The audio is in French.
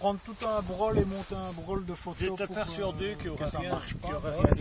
prendre tout un brol et monter un brol de photos J'étais euh, persuadé qu'il y que rien, marche pas. qu'il y aurait rien